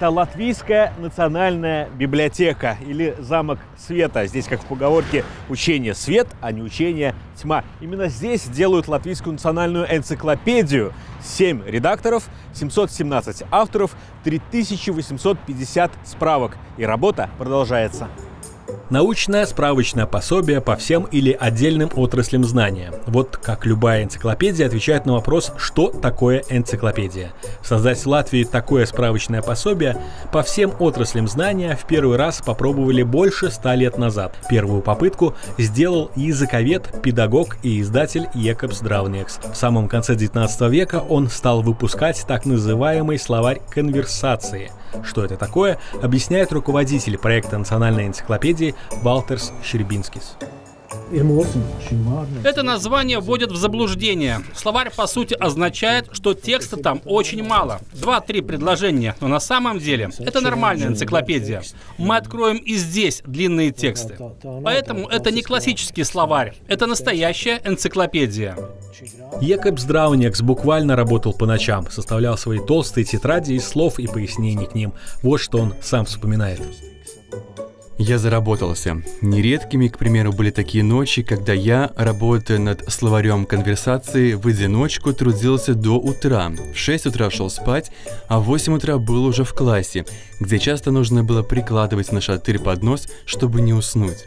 Это Латвийская национальная библиотека или замок света. Здесь, как в поговорке, учение свет, а не учение тьма. Именно здесь делают Латвийскую национальную энциклопедию. 7 редакторов, 717 авторов, 3850 справок. И работа продолжается. Научное справочное пособие по всем или отдельным отраслям знания. Вот как любая энциклопедия отвечает на вопрос, что такое энциклопедия. Создать в Латвии такое справочное пособие по всем отраслям знания в первый раз попробовали больше ста лет назад. Первую попытку сделал языковед, педагог и издатель Екобс Дравнекс. В самом конце 19 века он стал выпускать так называемый словарь конверсации – что это такое, объясняет руководитель проекта национальной энциклопедии Валтерс Щербинскис. Это название вводит в заблуждение. Словарь, по сути, означает, что текста там очень мало. Два-три предложения, но на самом деле это нормальная энциклопедия. Мы откроем и здесь длинные тексты. Поэтому это не классический словарь, это настоящая энциклопедия. Екобс Драунекс буквально работал по ночам, составлял свои толстые тетради из слов и пояснений к ним. Вот что он сам вспоминает. Я заработался. Нередкими, к примеру, были такие ночи, когда я, работая над словарем конверсации, в одиночку трудился до утра. В 6 утра шел спать, а в 8 утра был уже в классе, где часто нужно было прикладывать на шатырь поднос, чтобы не уснуть.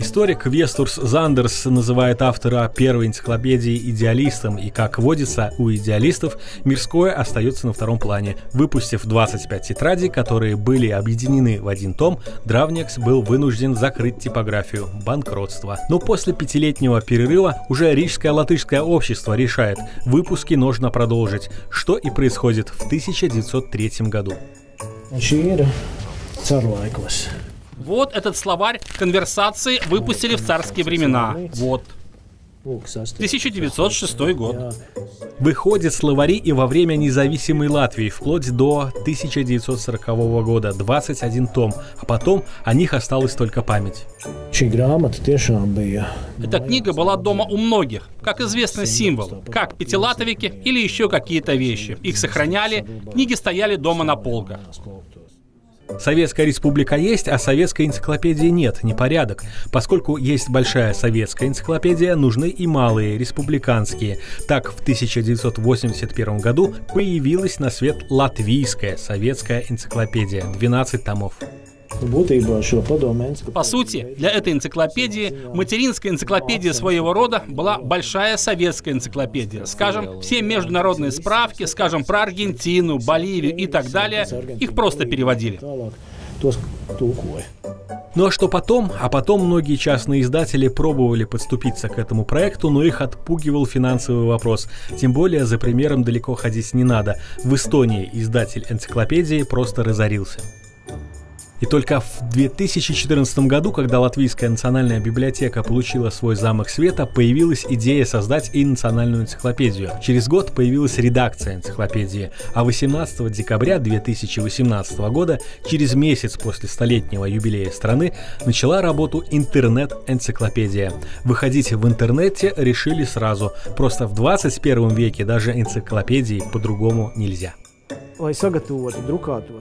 Историк Вестурс Зандерс называет автора первой энциклопедии идеалистом, и, как водится у идеалистов, мирское остается на втором плане. Выпустив 25 тетрадей, которые были объединены в один том, Дравнекс был вынужден закрыть типографию. Банкротство. Но после пятилетнего перерыва уже Рижское латышское общество решает, выпуски нужно продолжить, что и происходит в 1903 году. Šī вот этот словарь конверсации выпустили в царские времена. Вот. 1906 год. Выходят словари и во время независимой Латвии, вплоть до 1940 года, 21 том, а потом о них осталась только память. Эта книга была дома у многих, как известный символ, как пятилатовики или еще какие-то вещи. Их сохраняли, книги стояли дома на полках. Советская республика есть, а советской энциклопедии нет, непорядок. Поскольку есть большая советская энциклопедия, нужны и малые, республиканские. Так, в 1981 году появилась на свет латвийская советская энциклопедия, 12 томов. По сути, для этой энциклопедии материнская энциклопедия своего рода была большая советская энциклопедия. Скажем, все международные справки, скажем, про Аргентину, Боливию и так далее, их просто переводили. Ну а что потом? А потом многие частные издатели пробовали подступиться к этому проекту, но их отпугивал финансовый вопрос. Тем более за примером далеко ходить не надо. В Эстонии издатель энциклопедии просто разорился. И только в 2014 году, когда Латвийская национальная библиотека получила свой замок света, появилась идея создать и национальную энциклопедию. Через год появилась редакция энциклопедии, а 18 декабря 2018 года, через месяц после столетнего юбилея страны, начала работу интернет-энциклопедия. Выходить в интернете решили сразу, просто в 21 веке даже энциклопедии по-другому нельзя.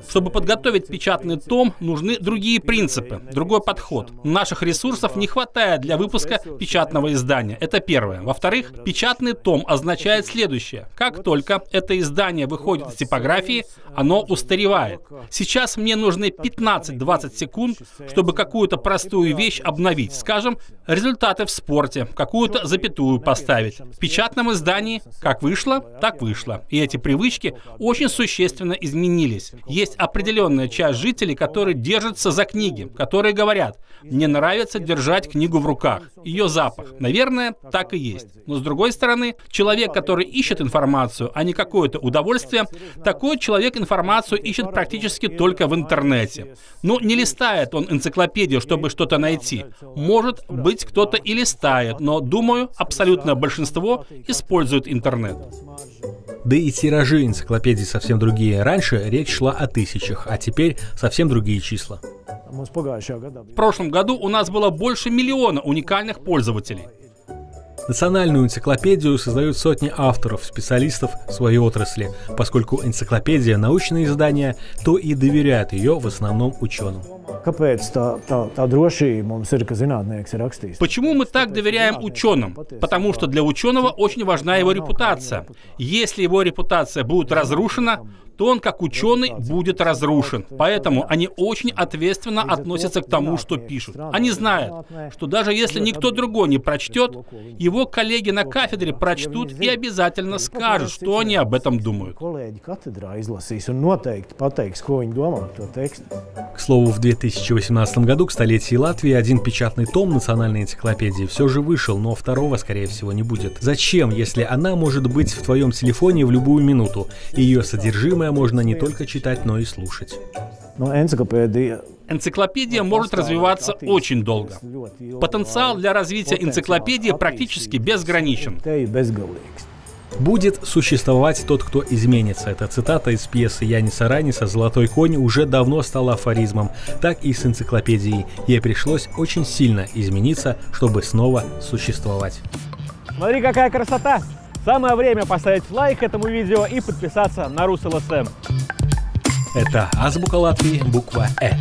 Чтобы подготовить печатный том, нужны другие принципы, другой подход. Наших ресурсов не хватает для выпуска печатного издания. Это первое. Во-вторых, печатный том означает следующее. Как только это издание выходит из типографии, оно устаревает. Сейчас мне нужны 15-20 секунд, чтобы какую-то простую вещь обновить. Скажем, результаты в спорте, какую-то запятую поставить. В печатном издании как вышло, так вышло. И эти привычки очень существенны существенно изменились. Есть определенная часть жителей, которые держатся за книги, которые говорят, мне нравится держать книгу в руках, ее запах. Наверное, так и есть. Но с другой стороны, человек, который ищет информацию, а не какое-то удовольствие, такой человек информацию ищет практически только в интернете. Ну, не листает он энциклопедию, чтобы что-то найти. Может быть, кто-то и листает, но, думаю, абсолютное большинство использует интернет. Да и тиражи энциклопедий совсем другие. Раньше речь шла о тысячах, а теперь совсем другие числа. В прошлом году у нас было больше миллиона уникальных пользователей. Национальную энциклопедию создают сотни авторов, специалистов своей отрасли, поскольку энциклопедия – научное издание, то и доверяют ее в основном ученым. Почему мы так доверяем ученым? Потому что для ученого очень важна его репутация. Если его репутация будет разрушена, то он как ученый будет разрушен. Поэтому они очень ответственно относятся к тому, что пишут. Они знают, что даже если никто другой не прочтет, его коллеги на кафедре прочтут и обязательно скажут, что они об этом думают. К слову, в 2018 году, к столетию Латвии, один печатный том национальной энциклопедии все же вышел, но второго, скорее всего, не будет. Зачем, если она может быть в твоем телефоне в любую минуту, и ее содержимое можно не только читать, но и слушать? Энциклопедия может развиваться очень долго. Потенциал для развития энциклопедии практически безграничен. Будет существовать тот, кто изменится. Эта цитата из пьесы Яниса Раниса «Золотой конь» уже давно стала афоризмом. Так и с энциклопедией. Ей пришлось очень сильно измениться, чтобы снова существовать. Смотри, какая красота! Самое время поставить лайк этому видео и подписаться на РусЛСМ. Это Азбука Латвии, буква «Э».